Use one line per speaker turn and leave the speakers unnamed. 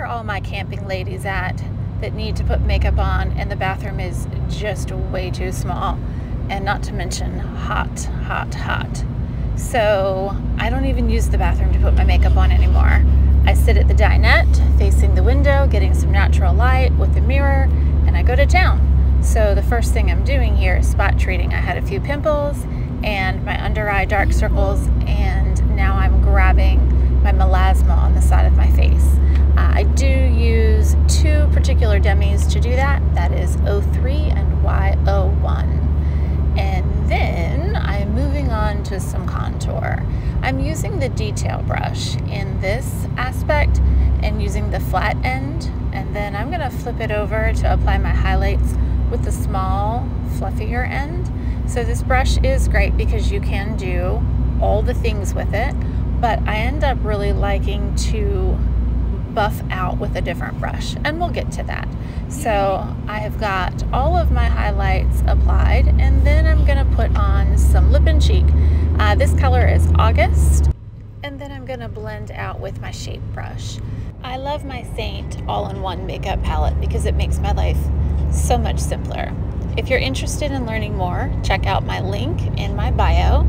where are all my camping ladies at that need to put makeup on and the bathroom is just way too small and not to mention hot, hot, hot. So I don't even use the bathroom to put my makeup on anymore. I sit at the dinette facing the window, getting some natural light with the mirror, and I go to town. So the first thing I'm doing here is spot treating. I had a few pimples and my under eye dark circles, and now I'm grabbing my melasma on the side of my face. Demis to do that. That is 03 and Y01. And then I'm moving on to some contour. I'm using the detail brush in this aspect and using the flat end. And then I'm gonna flip it over to apply my highlights with the small, fluffier end. So this brush is great because you can do all the things with it, but I end up really liking to buff out with a different brush, and we'll get to that. So I have got all of my highlights applied, and then I'm gonna put on some lip and cheek. Uh, this color is August, and then I'm gonna blend out with my shape brush. I love my Seint all-in-one makeup palette because it makes my life so much simpler. If you're interested in learning more, check out my link in my bio